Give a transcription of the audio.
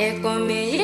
É comer